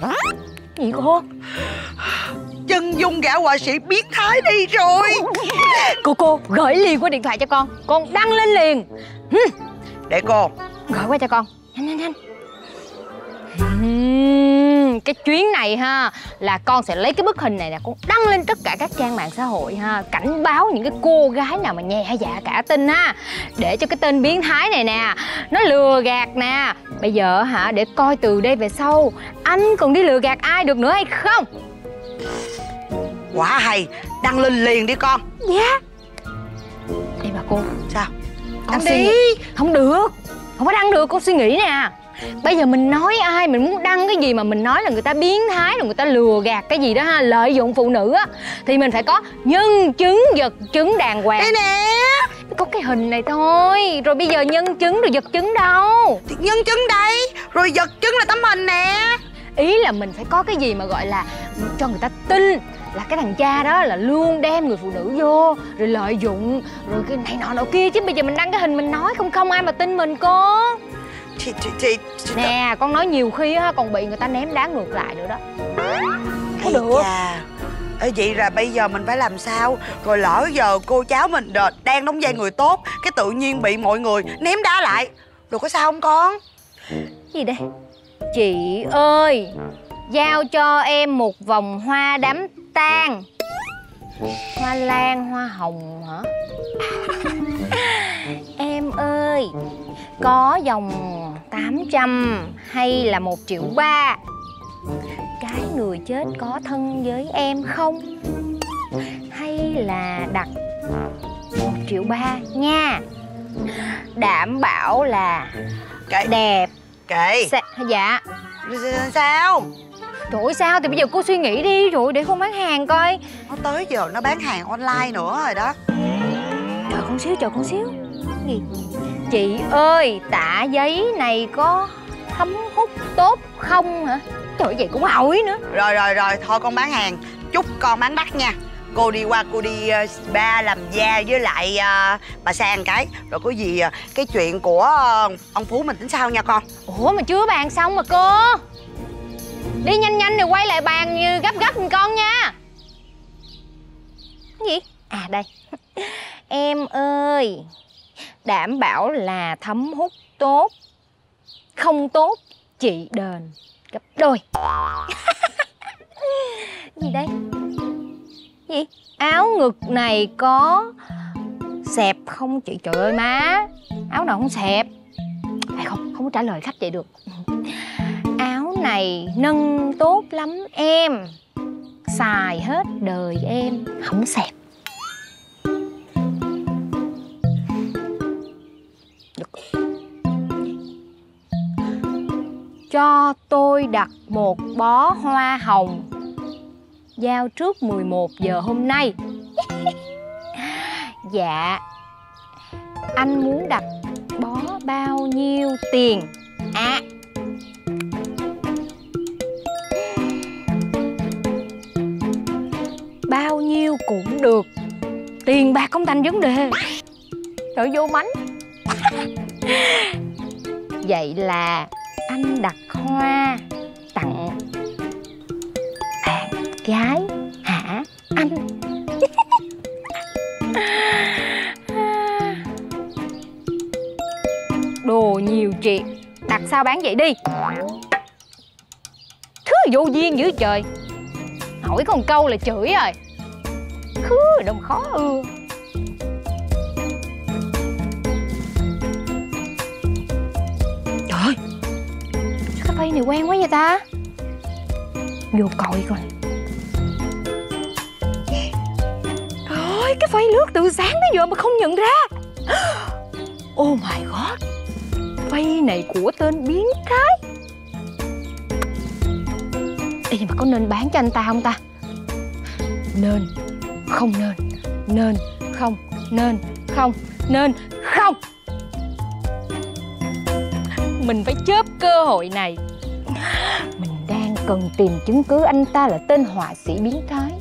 rồi Gì cô Chân dung gã họa sĩ biến thái đi rồi. Cô cô gửi liền qua điện thoại cho con. Con đăng lên liền. Để cô. Gọi qua cho con. Nhanh nhanh nhanh Cái chuyến này ha là con sẽ lấy cái bức hình này nè con đăng lên tất cả các trang mạng xã hội ha cảnh báo những cái cô gái nào mà nhẹ dạ cả tin ha để cho cái tên biến thái này nè nó lừa gạt nè. Bây giờ hả để coi từ đây về sau anh còn đi lừa gạt ai được nữa hay không? Quá hay Đăng lên liền đi con. Dạ. Ê bà cô. Sao? Con Đăng suy đi. không được. Không có đăng được con suy nghĩ nè bây giờ mình nói ai mình muốn đăng cái gì mà mình nói là người ta biến thái rồi người ta lừa gạt cái gì đó ha lợi dụng phụ nữ á thì mình phải có nhân chứng vật chứng đàng hoàng. Đây nè. Có cái hình này thôi rồi bây giờ nhân chứng rồi vật chứng đâu? Thì nhân chứng đây Rồi vật chứng là tấm hình nè. Ý là mình phải có cái gì mà gọi là cho người ta tin là cái thằng cha đó là luôn đem người phụ nữ vô rồi lợi dụng rồi cái này nọ nọ kia. Chứ bây giờ mình đăng cái hình mình nói không không ai mà tin mình cô Thì, thì, thì, thì nè con nói nhiều khi á còn bị người ta ném đá ngược lại nữa đó. Có được. chà. Ê, vậy là bây giờ mình phải làm sao? Rồi lỡ giờ cô cháu mình đang đóng vai người tốt Cái tự nhiên bị mọi người ném đá lại. Rồi có sao không con? Gì đây? Chị ơi giao cho em một vòng hoa đám tang. Hoa lan hoa hồng hả? Em ơi có dòng 800 hay là một triệu ba. Cái người chết có thân với em không? Hay là đặt một triệu ba nha? Đảm bảo là Kệ. đẹp Kệ. Sa dạ. Sao? Trời ơi sao? Thì bây giờ cô suy nghĩ đi. Rồi để con bán hàng coi. Nó tới giờ nó bán hàng online nữa rồi đó. Chờ con xíu chờ con xíu. Gì Chị ơi tạ giấy này có thấm hút tốt không hả? Trời vậy cũng hỏi nữa. Rồi rồi rồi thôi con bán hàng. Chúc con bán đắt nha. Cô đi qua cô đi uh, spa làm da với lại uh, bà Sang cái. Rồi có gì uh, cái chuyện của uh, ông Phú mình tính sau nha con. Ủa mà chưa bàn xong mà cô. Đi nhanh nhanh rồi quay lại bàn như gấp gấp giùm con nha. Cái gì? À đây. Em ơi Đảm bảo là thấm hút tốt Không tốt, Chị đền gấp đôi Gì đây? Gì? Áo ngực này có Xẹp không chị? Trời ơi, má Áo nào không xẹp hay không? Không có trả lời khách vậy được Áo này nâng tốt lắm em Xài hết đời em, Không xẹp Cho tôi đặt một bó hoa hồng. Giao trước 11 giờ hôm nay. Dạ. Anh muốn đặt bó bao nhiêu tiền? À. Bao nhiêu cũng được. Tiền bạc không thành vấn đề. Trời vô mánh Vậy là anh đặt hoa tặng bạn gái. Hả? Anh. Đồ nhiều chuyện. Đặt sao bán vậy đi. Thứ vô duyên dữ trời. Hỏi con câu là chửi rồi. Khứ rồi khó ưa. Cái phay này quen quá vậy ta? Vô coi coi. Trời cái phay lướt từ sáng tới giờ mà không nhận ra. Oh my god. Phay này của tên biến thái. Ê mà có nên bán cho anh ta không ta? Nên, Không nên. Nên, Không. Nên Không. Nên, Không. Mình phải chớp cơ hội này. Mình đang cần tìm chứng cứ, anh ta là tên họa sĩ biến thái.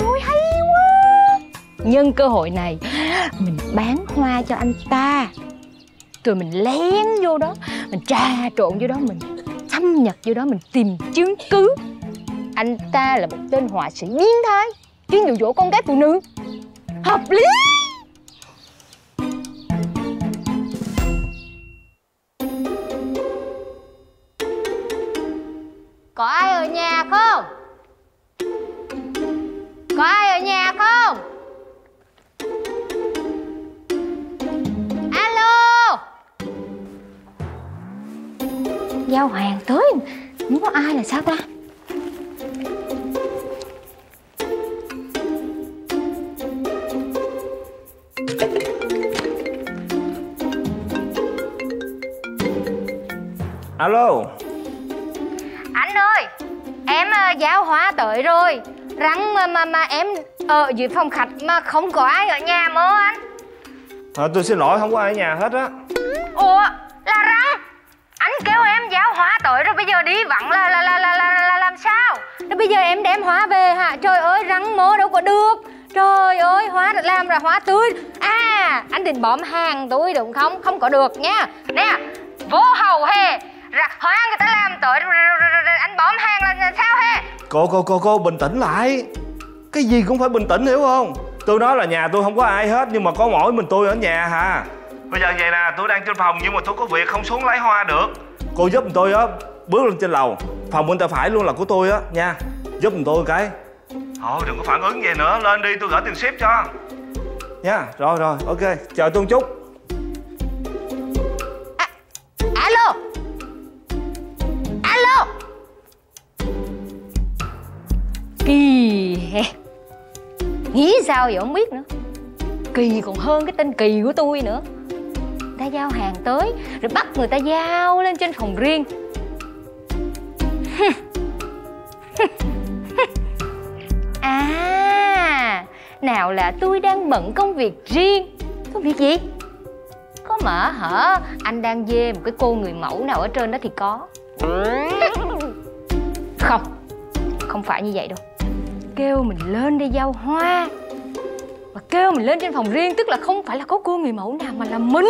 Ôi hay quá! Nhân cơ hội này, Mình bán hoa cho anh ta. Rồi mình lén vô đó, Mình trà trộn vô đó, mình thâm nhập vô đó, mình tìm chứng cứ. Anh ta là một tên họa sĩ biến thái chuyên dụ dỗ con gái phụ nữ. Hợp lý! Nhà không? Có ai ở nhà không? Alo? Giao hoàng tới. Không có ai là sao ta? Alo? Giao hóa tới rồi. Rắn mà mà mà em ở dưới phòng khách mà không có ai ở nhà mơ anh à, tôi xin lỗi không có ai ở nhà hết á. Ủa là rắn. Anh kêu em giao hóa tới rồi bây giờ đi vặn là là là là là, là làm sao? Rồi bây giờ em đem hóa về hả? Trời ơi rắn mơ đâu có được. Trời ơi hóa được làm ra hóa tươi. À anh định bõm hàng tôi đúng không? Không có được nha. Nè vô hầu hề Ra, hóa người ta làm rồi, anh bõm hàng là, sao hề cô cô cô cô bình tĩnh lại. Cái gì cũng phải bình tĩnh hiểu không? Tôi nói là nhà tôi không có ai hết nhưng mà có mỗi mình tôi ở nhà hả? Bây giờ vậy nè tôi đang trên phòng nhưng mà tôi có việc không xuống lấy hoa được. Cô giúp tôi á bước lên trên lầu. Phòng bên tay phải luôn là của tôi á nha. Giúp giùm tôi cái. Thôi đừng có phản ứng vậy nữa lên đi tôi gửi tiền ship cho. Nha rồi rồi ok chờ tôi một chút. Alo alo kỳ hè. Nghĩ sao vậy không biết nữa. Kỳ còn hơn cái tên kỳ của tôi nữa. Người ta giao hàng tới, rồi bắt người ta giao lên trên phòng riêng. À nào là tôi đang bận công việc riêng. Công việc gì? Có mở hả? Anh đang dê một cái cô người mẫu nào ở trên đó thì có. Không không phải như vậy đâu kêu mình lên đây giao hoa. Mà kêu mình lên trên phòng riêng, tức là không phải là có cô người mẫu nào, mà là mình.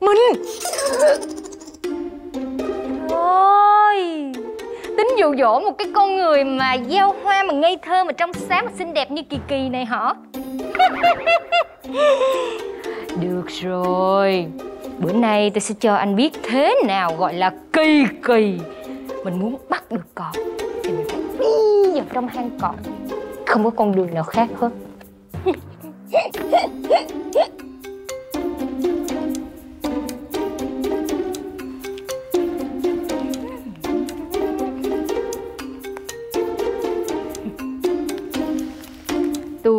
Mình. Ôi tính dụ dỗ một cái con người mà giao hoa mà ngây thơ, mà trong sáng mà xinh đẹp như kỳ kỳ này hả? Được rồi, Bữa nay tôi sẽ cho anh biết thế nào gọi là kỳ kỳ. Mình muốn bắt được con đi vào trong hang cọp, Không có con đường nào khác hết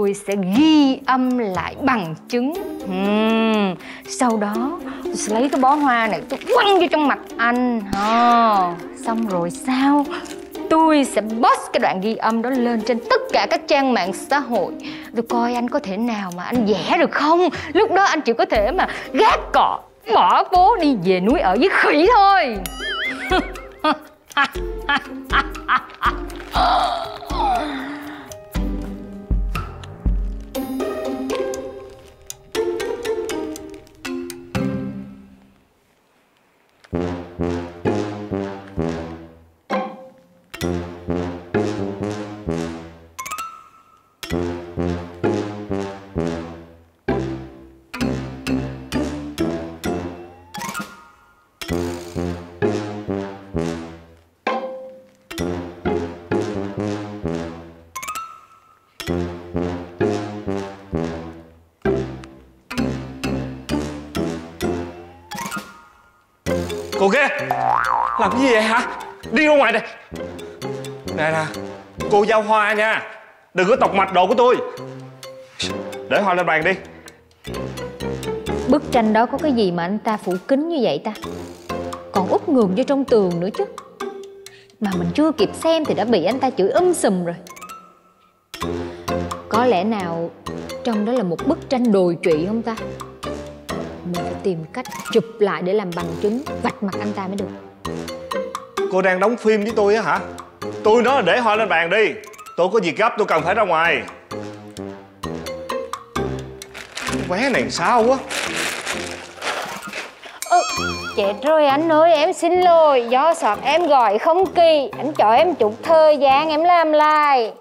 tôi sẽ ghi âm lại bằng chứng uhm. sau đó, tôi sẽ lấy cái bó hoa này tôi quăng vô trong mặt anh à. xong rồi sao tôi sẽ post cái đoạn ghi âm đó lên trên tất cả các trang mạng xã hội. Tôi coi anh có thể nào mà anh vẽ được không? Lúc đó anh chỉ có thể mà gác cọ bỏ phố đi về núi ở với khỉ thôi. cô kia làm cái gì vậy hả? Đi ra ngoài đây. Nè nè, cô giao hoa nha. Đừng có tọc mạch đồ của tôi. Để hoa lên bàn đi. Bức tranh đó có cái gì mà anh ta phủ kín như vậy ta? Còn úp ngược vô trong tường nữa chứ. Mà mình chưa kịp xem thì đã bị anh ta chửi um sùm rồi. Có lẽ nào trong đó là một bức tranh đồi trụy không ta? Mình phải tìm cách chụp lại để làm bằng chứng Vạch mặt anh ta mới được. Cô đang đóng phim với tôi á hả? Tôi nói là để hoa lên bàn đi. Tôi có việc gấp tôi cần phải ra ngoài. Vé này sao quá Ơ, Chết rồi anh ơi em xin lỗi. Do shop em gọi không kỳ Anh cho em chút thời gian em làm lại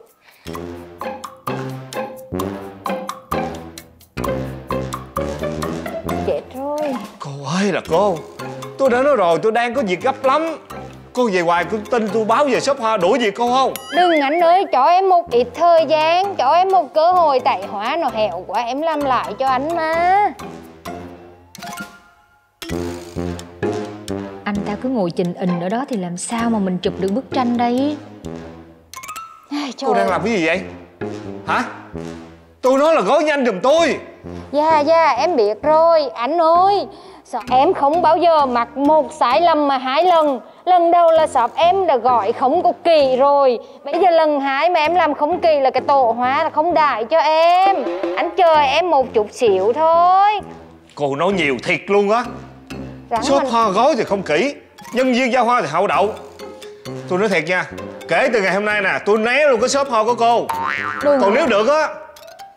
Cô ơi là cô Tôi đã nói rồi tôi đang có việc gấp lắm. Cô về hoài cô tin tôi báo về shop hoa đuổi gì cô không? Đừng anh ơi cho em một ít thời gian Cho em một cơ hội tại hóa nó hẹo quá Em làm lại cho anh mà. Anh ta cứ ngồi trình hình ở đó Thì làm sao mà mình chụp được bức tranh đây? Ai, Cô đang làm cái gì vậy? Hả? Tôi nói là gói nhanh giùm tôi Dạ dạ em biết rồi. Anh ơi Sao em không bao giờ mặc một sai lầm mà hai lần. Lần đầu là shop em đã gọi không có kỳ rồi. Bây giờ lần hai mà em làm không kỳ là cái tổ hóa là không đại cho em. Anh chờ em một chút xíu thôi. Cô nói nhiều thiệt luôn á. Shop mình hoa gói thì không kỹ Nhân viên giao hoa thì hậu đậu. Tôi nói thiệt nha Kể từ ngày hôm nay nè Tôi né luôn cái shop hoa của cô. Đừng Còn nếu được á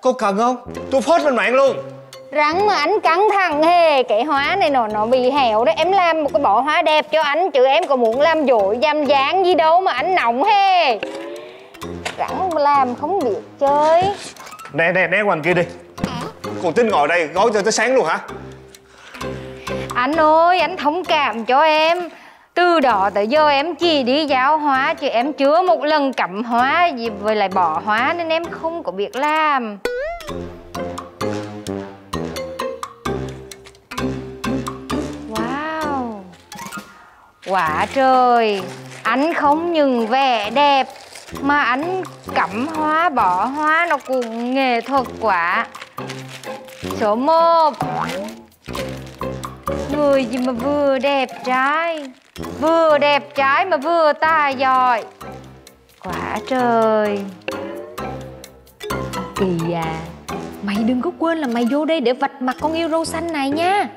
Cô cần không? Tôi post lên mạng luôn. Rắn mà anh cắn thẳng hề Cái hóa này nó nó bị hẹo đấy. Em làm một cái bộ hóa đẹp cho anh Chứ em có muốn làm dội dăm dáng gì đâu mà anh nọng hề Rắn mà làm không biết chơi. Nè nè né qua kia đi. Còn tính ngồi đây gói cho tới sáng luôn hả? Anh ơi, anh thông cảm cho em từ đó tới giờ em chỉ đi giáo hóa, Chứ em chưa một lần cắm hóa gì Với lại bỏ hóa nên em không có việc làm. Wow. Quả trời. Anh không những vẻ đẹp, Mà anh cắm hóa, bỏ hóa, Nó cũng nghệ thuật quá. Số 1 Người gì mà vừa đẹp trai Vừa đẹp trai mà vừa tài giỏi. Quả trời. Kỳ à Mày đừng có quên là mày vô đây để vạch mặt con yêu râu xanh này nha.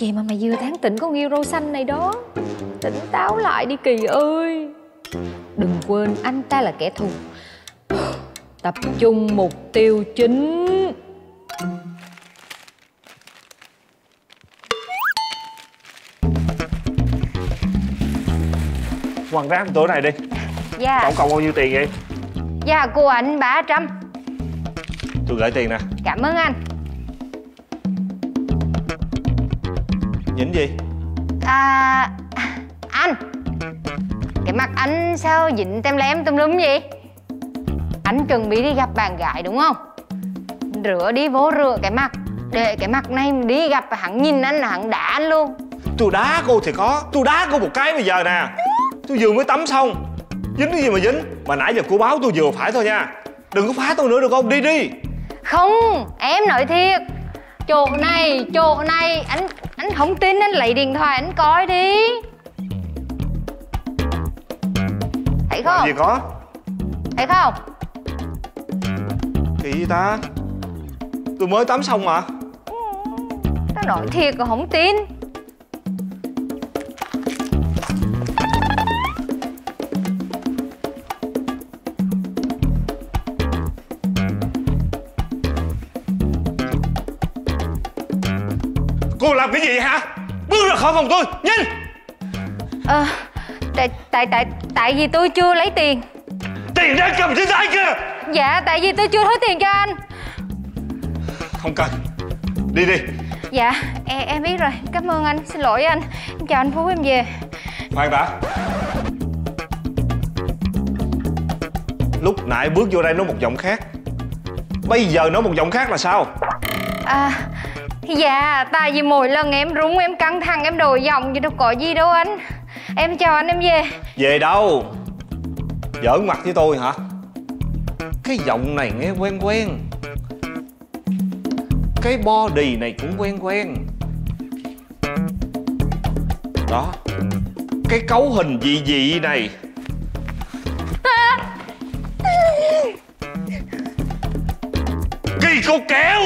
Vậy mà mày vừa tán tỉnh con yêu râu xanh này đó, Tỉnh táo lại đi Kỳ ơi. Đừng quên anh ta là kẻ thù. Tập trung mục tiêu chính. Quăng rác tối này đi. Dạ. Tổng cộng bao nhiêu tiền vậy? Dạ của anh 300 Tôi gửi tiền nè. Cảm ơn anh. Nhỉnh gì? À Anh. Cái mặt anh sao dính tem lem tùm lum vậy? Anh chuẩn bị đi gặp bạn gái đúng không? Rửa đi vô rửa cái mặt. Để cái mặt này đi gặp hắn nhìn anh là hắn đá anh luôn. Tôi đá cô thì có. Tôi đá cô một cái bây giờ nè Tôi vừa mới tắm xong. Dính cái gì mà dính? Mà nãy giờ cô báo tôi vừa phải thôi nha. Đừng có phá tôi nữa được không? Đi đi. Không Em nói thiệt. Chỗ này Chỗ này. Anh anh không tin anh lấy điện thoại anh coi đi. Thấy Làm không gì có? Thấy không? Kỳ gì ta? Tôi mới tắm xong mà. Tao nói thiệt còn không tin làm cái gì hả? Bước ra khỏi phòng tôi Nhanh! Ờ tại, tại tại tại vì tôi chưa lấy tiền. Tiền đang cầm trên tay kìa! Dạ tại vì tôi chưa lấy tiền cho anh. Không cần. Đi đi. Dạ em, em biết rồi. Cảm ơn anh. Xin lỗi anh. Em chào anh Phú em về. Khoan đã. Lúc nãy bước vô đây nói một giọng khác. Bây giờ nói một giọng khác là sao? À Dạ tại vì mỗi lần em rúng em căng thẳng em đổi giọng chứ đâu có gì đâu anh. Em chào anh em về. Về đâu? Giỡn mặt với tôi hả? Cái giọng này nghe quen quen. Cái body này cũng quen quen. Đó Cái cấu hình dị dị này. Kỳ cô kéo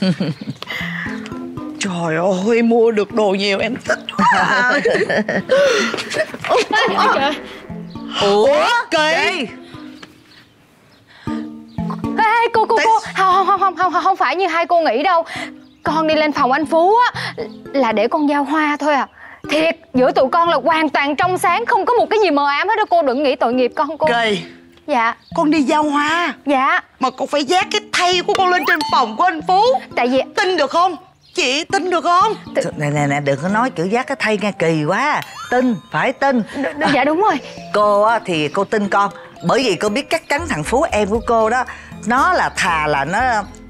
Trời ơi mua được đồ nhiều em thích quá. Ủa Kỳ. Ê cô cô cô. Không không không không không không phải như hai cô nghĩ đâu. Con đi lên phòng anh phú á là để con giao hoa thôi à. Thiệt giữa tụi con là hoàn toàn trong sáng không có một cái gì mờ ám hết đó cô đừng nghĩ tội nghiệp con cô. Kỳ. Dạ. Con đi giao hoa. Dạ. Mà con phải dát cái thay của con lên trên phòng của anh Phú. Tại vì Tin được không? Chị tin được không? Nè nè nè đừng có nói kiểu giác cái thay nghe kỳ quá. Tin, phải tin. Đ- đ- dạ đúng rồi. Cô á, thì cô tin con. Bởi vì cô biết chắc chắn thằng Phú em của cô đó Nó là thà là nó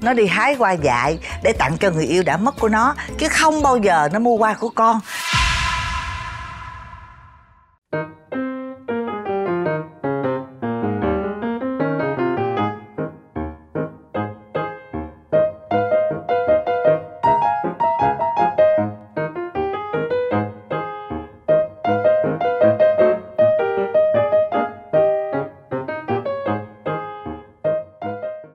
nó đi hái hoa dại Để tặng cho người yêu đã mất của nó Chứ không bao giờ nó mua hoa của con